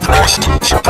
Class teacher.